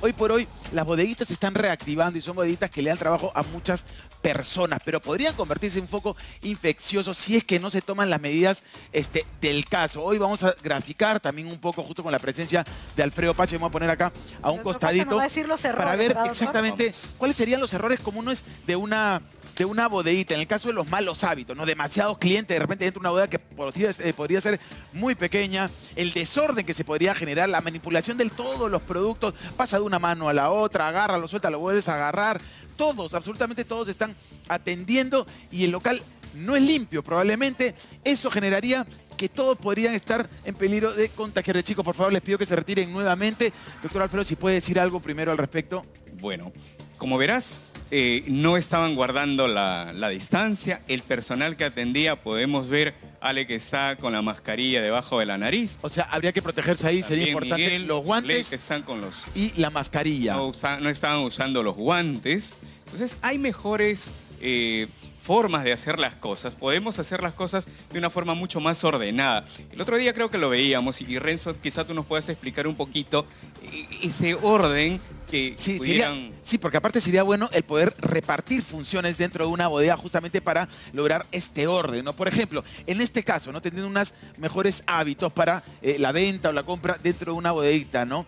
hoy por hoy las bodeguitas se están reactivando y son bodeguitas que le dan trabajo a muchas personas, pero podrían convertirse en un foco infeccioso si es que no se toman las medidas este, del caso. Hoy vamos a graficar también un poco justo con la presencia de Alfredo Pache, vamos a poner acá a un Doctor costadito nos va a decir los errores, para ver exactamente cuáles serían los errores comunes de una de una bodeguita, en el caso de los malos hábitos, ¿no? Demasiados clientes de repente dentro de una bodega que podría, eh, podría ser muy pequeña, el desorden que se podría generar, la manipulación de todos los productos, pasa de una mano a la otra, agarra, lo suelta, lo vuelves a agarrar, todos, absolutamente todos están atendiendo y el local no es limpio, probablemente eso generaría que todos podrían estar en peligro de contagiar. Chicos, por favor, les pido que se retiren nuevamente. Doctor Alfredo, si puede decir algo primero al respecto. Bueno, como verás, eh, no estaban guardando la, la distancia. El personal que atendía, podemos ver, Ale, que está con la mascarilla debajo de la nariz. O sea, habría que protegerse ahí, sería importante Miguel, los guantes que están con los... y la mascarilla. No, no estaban usando los guantes. Entonces, hay mejores eh, formas de hacer las cosas. Podemos hacer las cosas de una forma mucho más ordenada. El otro día creo que lo veíamos y Renzo, quizá tú nos puedas explicar un poquito eh, ese orden que Sí, pudieran... sería- sí, porque aparte sería bueno el poder repartir funciones dentro de una bodega justamente para lograr este orden, ¿no? Por ejemplo, en este caso, ¿no? Teniendo unos mejores hábitos para eh, la venta o la compra dentro de una bodeguita, ¿no?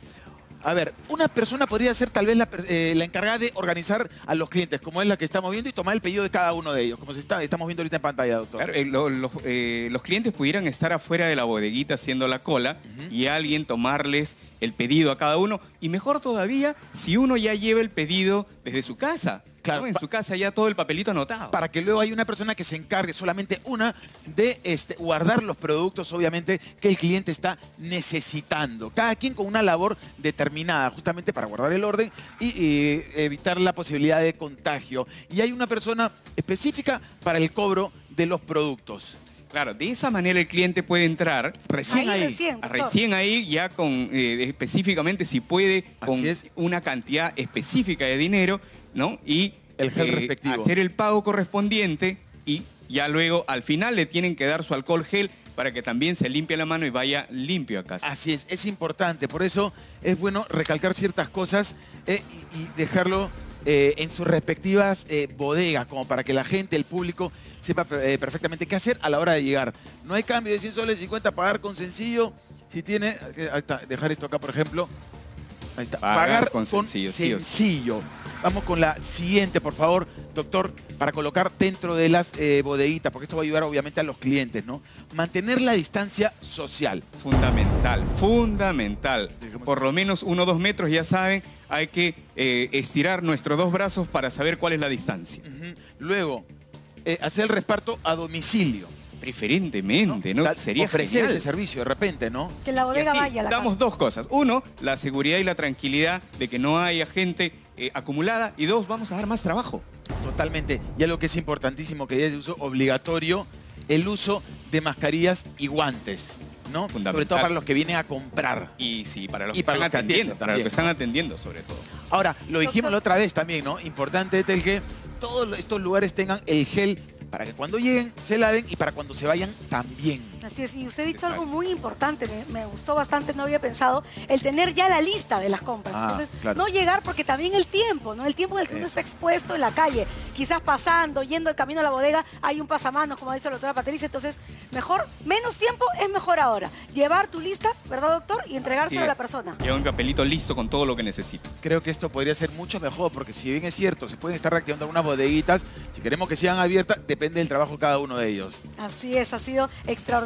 A ver, una persona podría ser tal vez la, eh, la encargada de organizar a los clientes, como es la que estamos viendo, y tomar el pedido de cada uno de ellos, como se está, estamos viendo ahorita en pantalla, doctor. Claro, eh, lo- lo- eh, los clientes pudieran estar afuera de la bodeguita haciendo la cola y alguien tomarles el pedido a cada uno. Y mejor todavía si uno ya lleva el pedido desde su casa. Claro, ¿no? En su casa ya todo el papelito anotado. para que luego haya una persona que se encargue, solamente una, de este, guardar los productos, obviamente, que el cliente está necesitando. Cada quien con una labor determinada, justamente para guardar el orden y, y evitar la posibilidad de contagio. Y hay una persona específica para el cobro de los productos. Claro, de esa manera el cliente puede entrar Recién ahí. Ahí recién, ahí ya con eh, específicamente si puede con una cantidad específica de dinero, ¿no? Y eh, El gel respectivo. hacer el pago correspondiente y ya luego al final le tienen que dar su alcohol gel para que también se limpie la mano y vaya limpio a casa. Así es, es importante. Por eso es bueno recalcar ciertas cosas eh, y, y dejarlo eh, en sus respectivas eh, bodegas, como para que la gente, el público, sepa eh, perfectamente qué hacer a la hora de llegar. No hay cambio de 100 soles 50, pagar con sencillo. Si tiene, ahí está, dejar esto acá, por ejemplo. Ahí está, Pagar con sencillo, sí. sencillo. Vamos con la siguiente, por favor, doctor, para colocar dentro de las eh, bodeguitas, porque esto va a ayudar obviamente a los clientes, ¿no? Mantener la distancia social. Fundamental, fundamental. Por lo menos uno o dos metros, ya saben, hay que eh, estirar nuestros dos brazos para saber cuál es la distancia. Luego, eh, hacer el reparto a domicilio. Preferentemente, ¿no? Tal- Sería ofrecer genial. ese servicio de repente, ¿no? Que la bodega así, vaya a la damos casa. dos cosas. Uno, la seguridad y la tranquilidad de que no haya gente eh, acumulada. Y dos, vamos a dar más trabajo. Totalmente. Y algo que es importantísimo, que es de uso obligatorio, el uso de mascarillas y guantes, ¿no? Sobre todo para los que vienen a comprar. Y sí, para los Y que para están los que atendiendo, atienden para los que están atendiendo sobre todo. Ahora, lo dijimos la otra vez también, ¿no? Importante, Etel, que todos estos lugares tengan el gel para que cuando lleguen se laven y para cuando se vayan también. Así es, y usted ha dicho algo muy importante, me, me gustó bastante, no había pensado, el tener ya la lista de las compras. Ah, Entonces, claro. no llegar porque también el tiempo, ¿no? El tiempo en el que uno está expuesto en la calle, quizás pasando, yendo el camino a la bodega, hay un pasamanos, como ha dicho la doctora Patricia, entonces, mejor, menos tiempo es mejor ahora. Llevar tu lista, ¿verdad, doctor? Y entregárselo a la persona. Lleva un papelito listo con todo lo que necesita. Creo que esto podría ser mucho mejor, porque si bien es cierto, se pueden estar reactivando algunas bodeguitas, si queremos que sigan abiertas, depende del trabajo de cada uno de ellos. Así es, ha sido extraordinario.